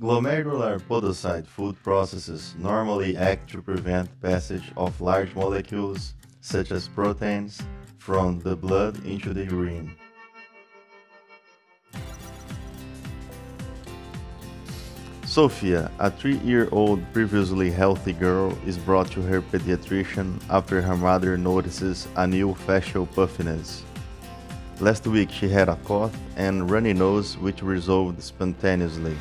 Glomerular podocyte foot processes normally act to prevent passage of large molecules, such as proteins, from the blood into the urine. Sophia, a three-year-old previously healthy girl, is brought to her pediatrician after her mother notices a new facial puffiness. Last week she had a cough and runny nose which resolved spontaneously.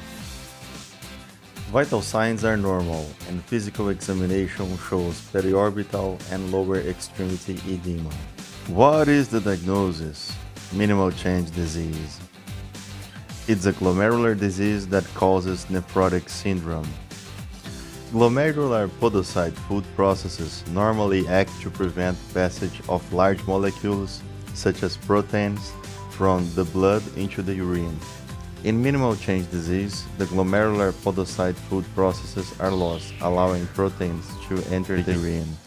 Vital signs are normal and physical examination shows periorbital and lower extremity edema. What is the diagnosis? Minimal change disease. It's a glomerular disease that causes nephrotic syndrome. Glomerular podocyte foot processes normally act to prevent passage of large molecules such as proteins, from the blood into the urine. In minimal change disease, the glomerular podocyte foot processes are lost, allowing proteins to enter the urine.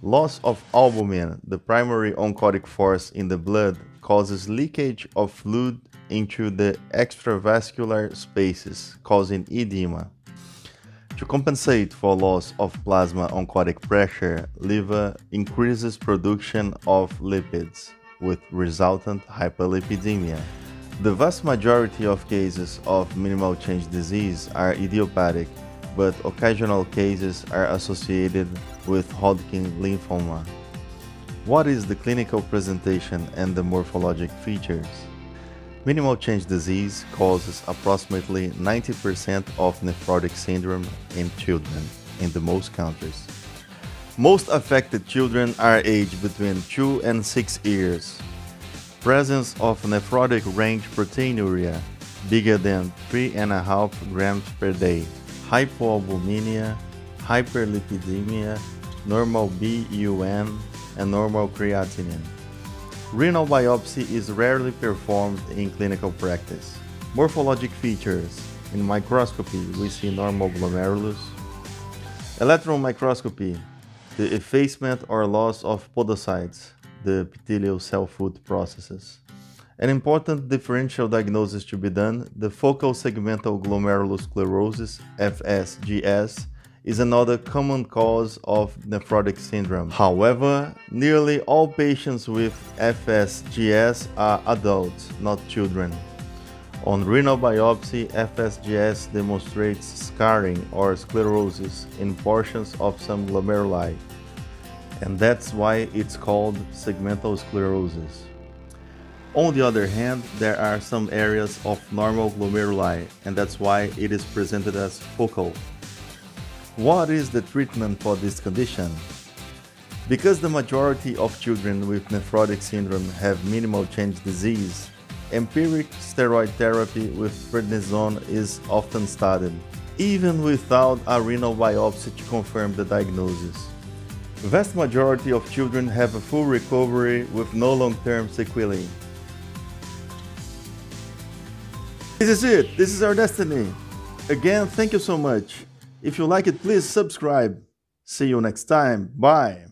Loss of albumin, the primary oncotic force in the blood, causes leakage of fluid into the extravascular spaces, causing edema. To compensate for loss of plasma oncotic pressure, liver increases production of lipids with resultant hyperlipidemia. The vast majority of cases of minimal change disease are idiopathic, but occasional cases are associated with Hodgkin lymphoma. What is the clinical presentation and the morphologic features? Minimal change disease causes approximately 90% of nephrotic syndrome in children in the most countries. Most affected children are aged between 2 and 6 years. Presence of nephrotic range proteinuria bigger than 3.5 grams per day. Hypoalbuminemia, hyperlipidemia, normal BUN, and normal creatinine. Renal biopsy is rarely performed in clinical practice. Morphologic features. In microscopy, we see normal glomerulus. Electron microscopy the effacement or loss of podocytes, the epithelial cell foot processes. An important differential diagnosis to be done, the focal segmental glomerulosclerosis, FSGS, is another common cause of nephrotic syndrome. However, nearly all patients with FSGS are adults, not children. On renal biopsy, FSGS demonstrates scarring or sclerosis in portions of some glomeruli, and that's why it's called segmental sclerosis. On the other hand, there are some areas of normal glomeruli, and that's why it is presented as focal. What is the treatment for this condition? Because the majority of children with nephrotic syndrome have minimal change disease, empiric steroid therapy with prednisone is often studied, even without a renal biopsy to confirm the diagnosis. The vast majority of children have a full recovery with no long-term sequelae. This is it. This is our destiny. Again, thank you so much. If you like it, please subscribe. See you next time. Bye.